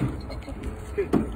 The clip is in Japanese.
Good.